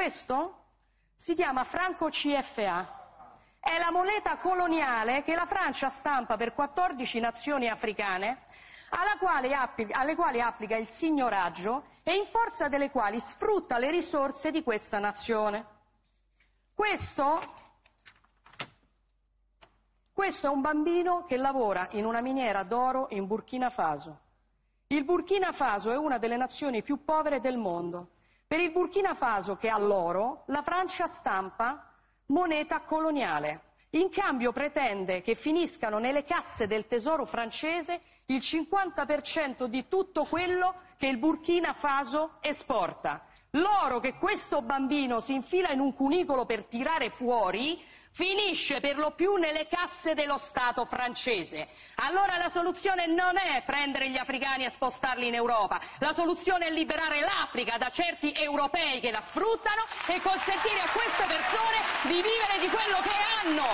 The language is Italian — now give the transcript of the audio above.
Questo si chiama franco CFA. È la moneta coloniale che la Francia stampa per 14 nazioni africane quali applica, alle quali applica il signoraggio e in forza delle quali sfrutta le risorse di questa nazione. Questo, questo è un bambino che lavora in una miniera d'oro in Burkina Faso. Il Burkina Faso è una delle nazioni più povere del mondo. Per il Burkina Faso, che ha l'oro, la Francia stampa moneta coloniale. In cambio pretende che finiscano nelle casse del tesoro francese il 50% di tutto quello che il Burkina Faso esporta. L'oro che questo bambino si infila in un cunicolo per tirare fuori finisce per lo più nelle casse dello Stato francese. Allora la soluzione non è prendere gli africani e spostarli in Europa, la soluzione è liberare l'Africa da certi europei che la sfruttano e consentire a queste persone di vivere di quello che hanno.